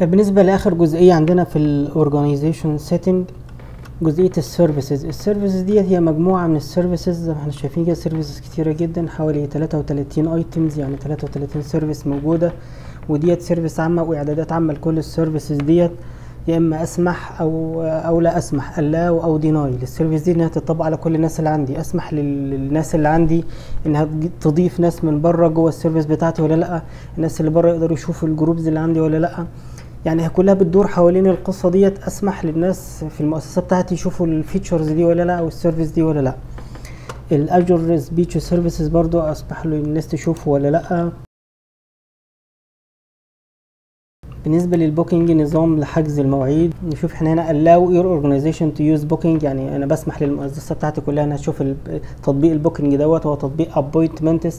بالنسبة لآخر جزئية عندنا في ال Organization Setting جزئية ال services ال services ديت هي مجموعة من ال services زي ما إحنا شايفين كده services كتيرة جدا حوالي 33 items يعني 33 service موجودة. وديت service عامة وإعدادات عامة لكل ال services ديت يا إما أسمح أو أو لا أسمح allow أو deny. لل service دي إنها تطبق على كل الناس اللي عندي. أسمح لل- للناس اللي عندي إنها تج- تضيف ناس من بره جوه ال service بتاعتي ولا لأ؟ الناس اللي بره يقدروا يشوفوا ال groups اللي عندي ولا لأ؟ يعني هي كلها بتدور حوالين القصة ديت. أسمح للناس في المؤسسة بتاعتي يشوفوا ال features دي ولا لأ أو ال service دي ولا لأ. ال Azure speech services برضو أسمح له الناس تشوفه ولا لأ. بالنسبة لل booking نظام لحجز المواعيد نشوف إحنا هنا allow your organization to use booking. يعني أنا بسمح للمؤسسة بتاعتي كلها إنها تشوف تطبيق ال Booking دوت هو تطبيق appointments.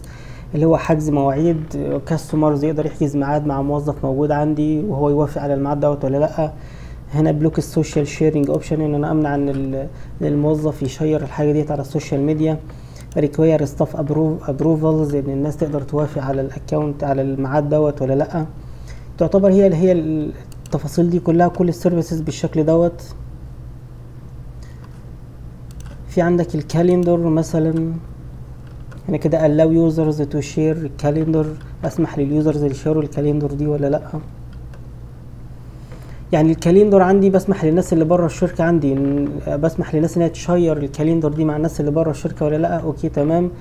اللي هو حجز مواعيد customers يقدر يحجز ميعاد مع موظف موجود عندي وهو يوافق على الميعاد دوت ولا لأ. هنا block ال social sharing option إن أنا أمنع إن الموظف يشير الحاجة ديت على ال social media require staff approvals إن الناس تقدر توافق على ال account على الميعاد دوت ولا لأ. تعتبر هي اللي هي التفاصيل دي كلها كل ال services بالشكل دوت. في عندك ال calendar مثلا. هنا كده allow users to share ال calendar أسمح لل users يشيروا ال calendar دي ولا لأ؟ يعني ال calendar عندي بسمح للناس اللي بره الشركة عندي بسمح للناس انها تشير ال calendar دي مع الناس اللي بره الشركة ولا لأ؟ okay تمام.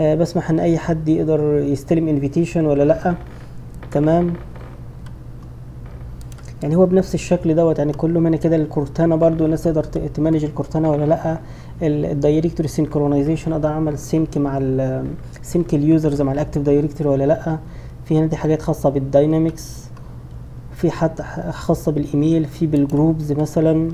آه، بسمح إن أي حد يقدر يستلم invitation ولا لأ؟ تمام. يعني هو بنفس الشكل دوت يعني كله من كده ال Cortana برضو الناس تقدر ت manage ال Cortana ولا لأ. ال directory synchronization أقدر اعمل sync مع sync ال users مع ال Active Directory ولا لأ. في هنا دي حاجات خاصة بال Dynamics في حتى خاصة بالإيميل في بال groups مثلا.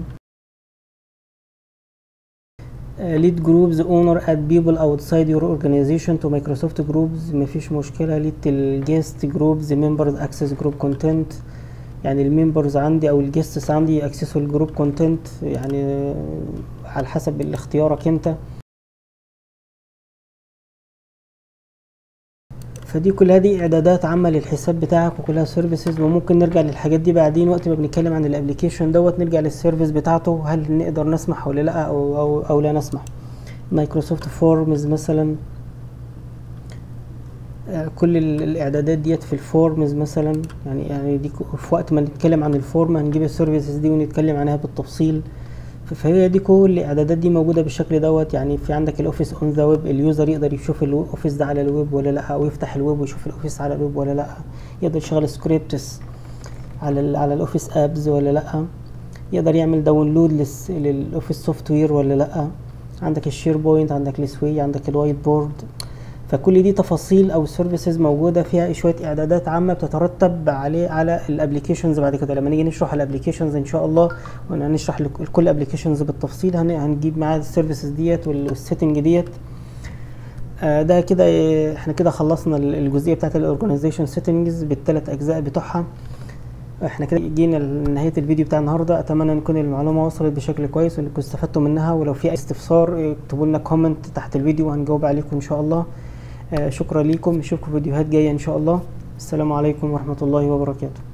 let groups owner add people outside your organization to Microsoft groups مفيش مشكلة. let ال guest groups members access group content يعني ال members عندي أو ال guests عندي access ال group content يعني على حسب اختيارك أنت. فدي كلها دي إعدادات عامه للحساب بتاعك وكلها services وممكن نرجع للحاجات دي بعدين وقت ما بنتكلم عن ال application دوت نرجع لل service بتاعته هل نقدر نسمح ولا لأ أو أو, أو لا نسمح. Microsoft Forms مثلا. كل ال- الإعدادات ديت في ال Forms مثلا يعني يعني دي في وقت ما نتكلم عن ال form هنجيب ال services دي ونتكلم عنها بالتفصيل. فهي دي كل الإعدادات دي موجودة بالشكل دوت. يعني في عندك ال Office on the web ال user يقدر يشوف ال Office ده على الويب ولا لأ أو يفتح الويب ويشوف ال Office على الويب ولا لأ. يقدر يشغل scripts على ال على ال Office apps ولا لأ. يقدر يعمل download لل Office software ولا لأ. عندك ال SharePoint عندك ال Sway عندك ال Whiteboard فكل دي تفاصيل أو services موجودة فيها شوية إعدادات عامة بتترتب عليه على ال applications بعد كده. لما نيجي نشرح ال applications إن شاء الله وهنشرح لك- كل applications بالتفصيل هن- هنجيب معاه ال services ديت وال setting ديت. آه، ده كده إحنا كده خلصنا ال- الجزئية بتاعت ال organization settings بالثلاث أجزاء بتوعها. إحنا كده جينا لنهاية الفيديو بتاع النهارده. أتمنى أن تكون المعلومة وصلت بشكل كويس وانكم استفدتوا منها ولو في أي استفسار اكتبوا لنا comment تحت الفيديو وهنجاوب عليكم إن شاء الله. شكرا ليكم. نشوفكم فيديوهات جاية إن شاء الله. السلام عليكم ورحمة الله وبركاته.